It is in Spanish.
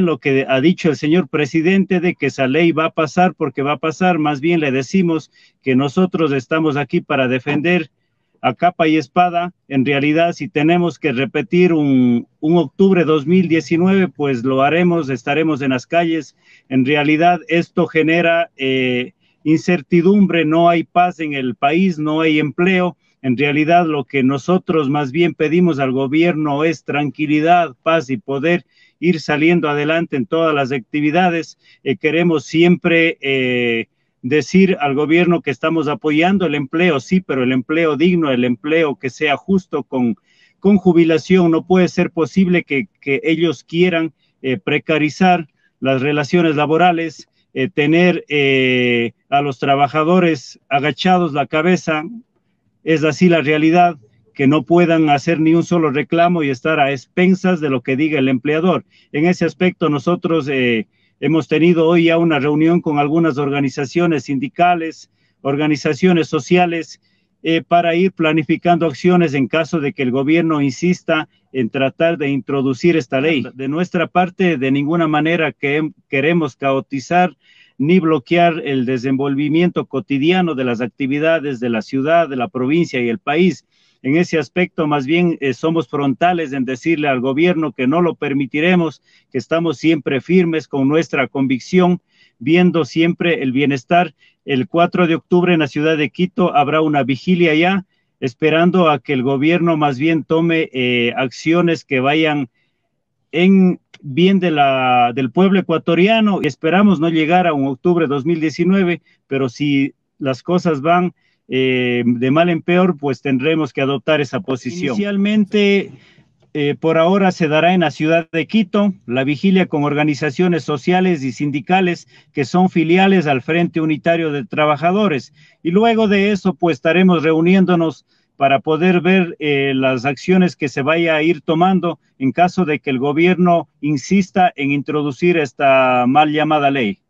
lo que ha dicho el señor presidente de que esa ley va a pasar porque va a pasar, más bien le decimos que nosotros estamos aquí para defender a capa y espada. En realidad, si tenemos que repetir un, un, octubre 2019, pues lo haremos, estaremos en las calles. En realidad, esto genera eh, incertidumbre, no hay paz en el país, no hay empleo. En realidad, lo que nosotros más bien pedimos al gobierno es tranquilidad, paz y poder ir saliendo adelante en todas las actividades. Eh, queremos siempre eh, decir al gobierno que estamos apoyando el empleo, sí, pero el empleo digno, el empleo que sea justo con, con jubilación. No puede ser posible que, ellos quieran eh, precarizar las relaciones laborales, tener a los trabajadores agachados la cabeza. Es así la realidad que no puedan hacer ni un solo reclamo y estar a expensas de lo que diga el empleador. En ese aspecto, nosotros eh, hemos tenido hoy ya una reunión con algunas organizaciones sindicales, organizaciones sociales, eh, para ir planificando acciones en caso de que el gobierno insista en tratar de introducir esta ley. De nuestra parte, de ninguna manera que queremos caotizar ni bloquear el desenvolvimiento cotidiano de las actividades de la ciudad, de la provincia y el país en ese aspecto más bien eh, somos frontales en decirle al gobierno que no lo permitiremos, que estamos siempre firmes con nuestra convicción, viendo siempre el bienestar. El 4 de octubre en la ciudad de Quito habrá una vigilia ya, esperando a que el gobierno más bien tome eh, acciones que vayan en bien de la, del pueblo ecuatoriano. Esperamos no llegar a un octubre 2019, pero si las cosas van eh, de mal en peor, pues tendremos que adoptar esa posición. Inicialmente, eh, por ahora se dará en la ciudad de Quito la vigilia con organizaciones sociales y sindicales que son filiales al Frente Unitario de Trabajadores. Y luego de eso, pues estaremos reuniéndonos para poder ver eh, las acciones que se vaya a ir tomando en caso de que el gobierno insista en introducir esta mal llamada ley.